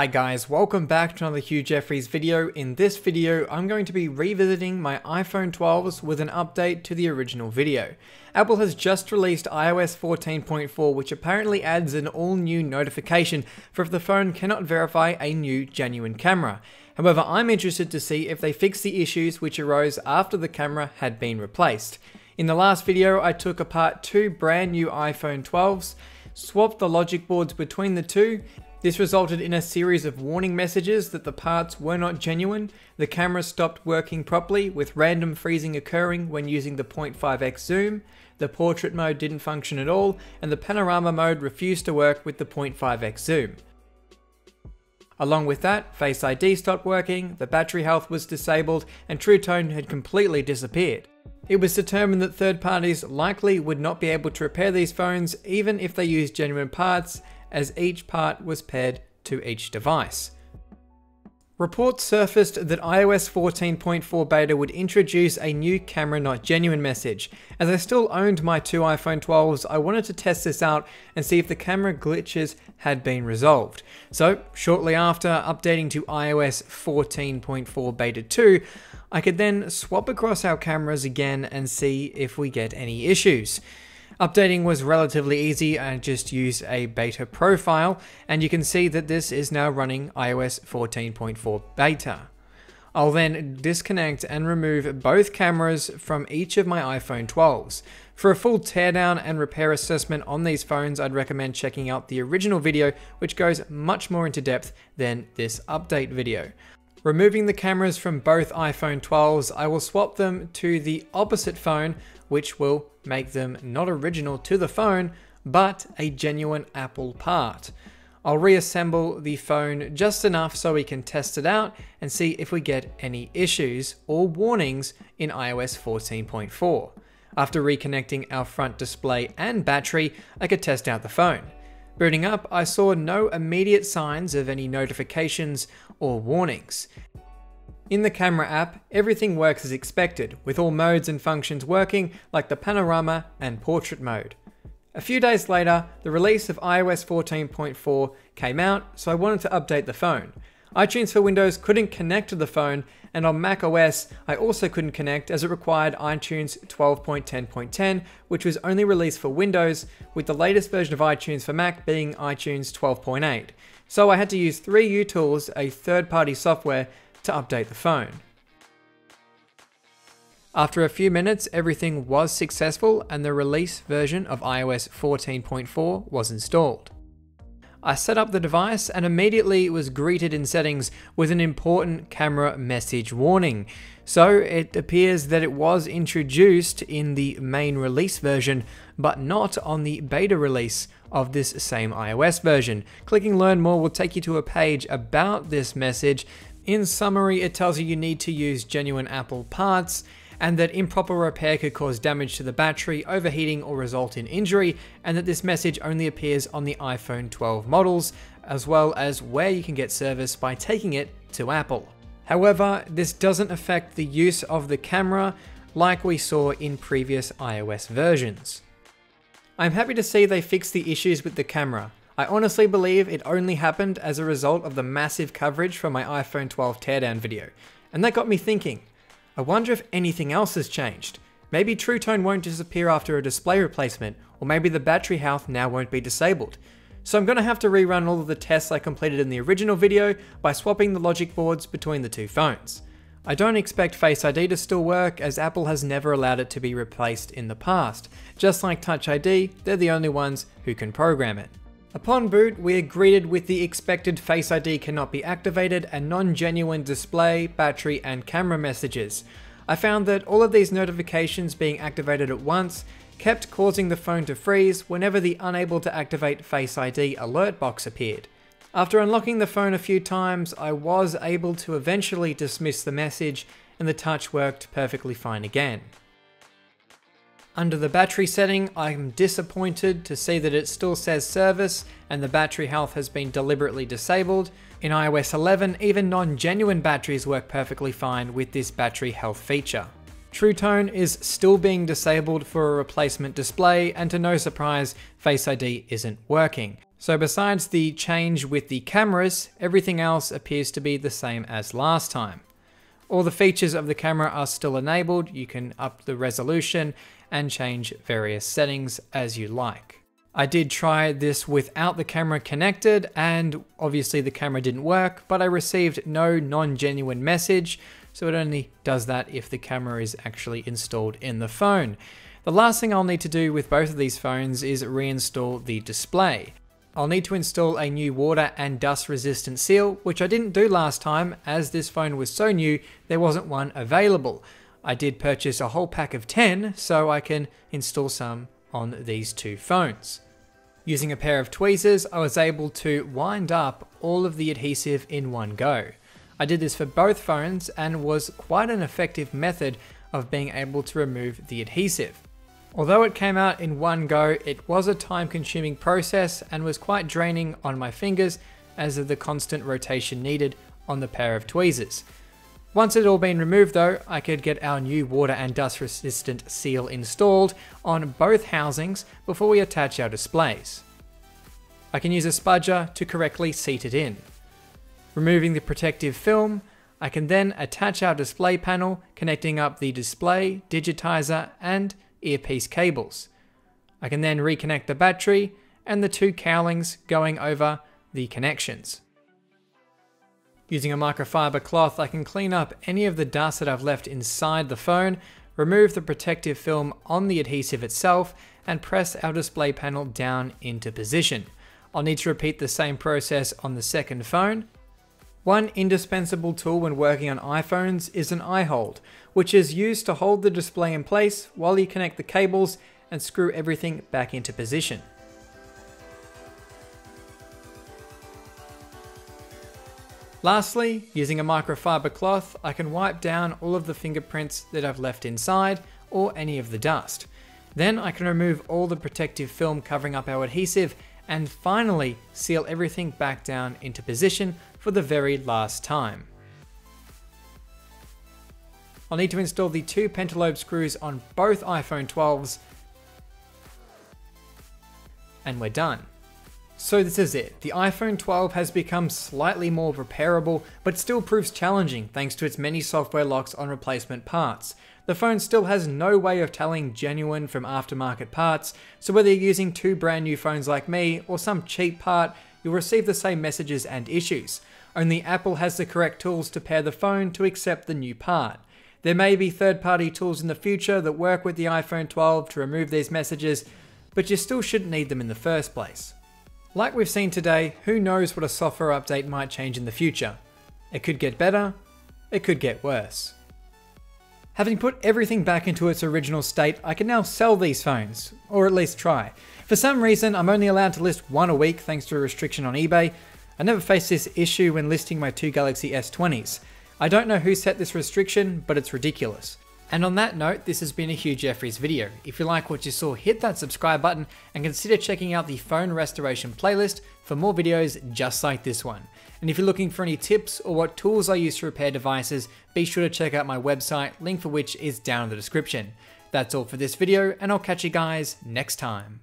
Hi guys, welcome back to another Hugh Jeffreys video. In this video, I'm going to be revisiting my iPhone 12s with an update to the original video. Apple has just released iOS 14.4 which apparently adds an all new notification for if the phone cannot verify a new genuine camera. However, I'm interested to see if they fix the issues which arose after the camera had been replaced. In the last video, I took apart two brand new iPhone 12s, swapped the logic boards between the two, this resulted in a series of warning messages that the parts were not genuine, the camera stopped working properly with random freezing occurring when using the 0.5x zoom, the portrait mode didn't function at all, and the panorama mode refused to work with the 0.5x zoom. Along with that, Face ID stopped working, the battery health was disabled, and True Tone had completely disappeared. It was determined that third parties likely would not be able to repair these phones even if they used genuine parts, as each part was paired to each device. Reports surfaced that iOS 14.4 beta would introduce a new camera not genuine message. As I still owned my two iPhone 12s, I wanted to test this out and see if the camera glitches had been resolved. So, shortly after updating to iOS 14.4 beta 2, I could then swap across our cameras again and see if we get any issues. Updating was relatively easy and just used a beta profile and you can see that this is now running iOS 14.4 beta. I'll then disconnect and remove both cameras from each of my iPhone 12s. For a full teardown and repair assessment on these phones, I'd recommend checking out the original video, which goes much more into depth than this update video. Removing the cameras from both iPhone 12s, I will swap them to the opposite phone, which will make them not original to the phone, but a genuine Apple part. I'll reassemble the phone just enough so we can test it out and see if we get any issues or warnings in iOS 14.4. After reconnecting our front display and battery, I could test out the phone. Booting up, I saw no immediate signs of any notifications or warnings. In the camera app, everything works as expected, with all modes and functions working like the panorama and portrait mode. A few days later, the release of iOS 14.4 came out, so I wanted to update the phone. iTunes for Windows couldn't connect to the phone, and on Mac OS, I also couldn't connect as it required iTunes 12.10.10, which was only released for Windows, with the latest version of iTunes for Mac being iTunes 12.8. So I had to use 3utools, a third party software, to update the phone. After a few minutes, everything was successful and the release version of iOS 14.4 was installed. I set up the device and immediately was greeted in settings with an important camera message warning. So it appears that it was introduced in the main release version, but not on the beta release of this same iOS version. Clicking learn more will take you to a page about this message. In summary, it tells you you need to use genuine Apple parts and that improper repair could cause damage to the battery, overheating, or result in injury, and that this message only appears on the iPhone 12 models, as well as where you can get service by taking it to Apple. However, this doesn't affect the use of the camera like we saw in previous iOS versions. I'm happy to see they fixed the issues with the camera. I honestly believe it only happened as a result of the massive coverage from my iPhone 12 teardown video, and that got me thinking, I wonder if anything else has changed. Maybe True Tone won't disappear after a display replacement, or maybe the battery health now won't be disabled. So I'm going to have to rerun all of the tests I completed in the original video by swapping the logic boards between the two phones. I don't expect Face ID to still work as Apple has never allowed it to be replaced in the past. Just like Touch ID, they're the only ones who can program it. Upon boot, we are greeted with the expected Face ID cannot be activated and non-genuine display, battery, and camera messages. I found that all of these notifications being activated at once kept causing the phone to freeze whenever the unable to activate Face ID alert box appeared. After unlocking the phone a few times, I was able to eventually dismiss the message and the touch worked perfectly fine again. Under the battery setting, I'm disappointed to see that it still says service and the battery health has been deliberately disabled. In iOS 11, even non-genuine batteries work perfectly fine with this battery health feature. True Tone is still being disabled for a replacement display, and to no surprise, Face ID isn't working. So besides the change with the cameras, everything else appears to be the same as last time. All the features of the camera are still enabled, you can up the resolution and change various settings as you like. I did try this without the camera connected and obviously the camera didn't work, but I received no non-genuine message, so it only does that if the camera is actually installed in the phone. The last thing I'll need to do with both of these phones is reinstall the display. I'll need to install a new water and dust resistant seal, which I didn't do last time as this phone was so new there wasn't one available. I did purchase a whole pack of 10 so I can install some on these two phones. Using a pair of tweezers, I was able to wind up all of the adhesive in one go. I did this for both phones and was quite an effective method of being able to remove the adhesive. Although it came out in one go, it was a time consuming process and was quite draining on my fingers as of the constant rotation needed on the pair of tweezers. Once it had all been removed though, I could get our new water and dust resistant seal installed on both housings before we attach our displays. I can use a spudger to correctly seat it in. Removing the protective film, I can then attach our display panel connecting up the display, digitizer and earpiece cables. I can then reconnect the battery and the two cowlings going over the connections. Using a microfiber cloth, I can clean up any of the dust that I've left inside the phone, remove the protective film on the adhesive itself, and press our display panel down into position. I'll need to repeat the same process on the second phone. One indispensable tool when working on iPhones is an eye hold, which is used to hold the display in place while you connect the cables and screw everything back into position. Lastly, using a microfiber cloth, I can wipe down all of the fingerprints that I've left inside or any of the dust. Then I can remove all the protective film covering up our adhesive and finally seal everything back down into position for the very last time. I'll need to install the two pentalobe screws on both iPhone 12s and we're done. So this is it. The iPhone 12 has become slightly more repairable, but still proves challenging thanks to its many software locks on replacement parts. The phone still has no way of telling genuine from aftermarket parts, so whether you're using two brand new phones like me or some cheap part, you'll receive the same messages and issues. Only Apple has the correct tools to pair the phone to accept the new part. There may be third party tools in the future that work with the iPhone 12 to remove these messages, but you still shouldn't need them in the first place. Like we've seen today, who knows what a software update might change in the future. It could get better, it could get worse. Having put everything back into its original state, I can now sell these phones, or at least try. For some reason, I'm only allowed to list one a week thanks to a restriction on eBay. I never faced this issue when listing my two Galaxy S20s. I don't know who set this restriction, but it's ridiculous. And on that note, this has been a Hugh Jeffreys video. If you like what you saw, hit that subscribe button and consider checking out the phone restoration playlist for more videos just like this one. And if you're looking for any tips or what tools I use to repair devices, be sure to check out my website, link for which is down in the description. That's all for this video, and I'll catch you guys next time.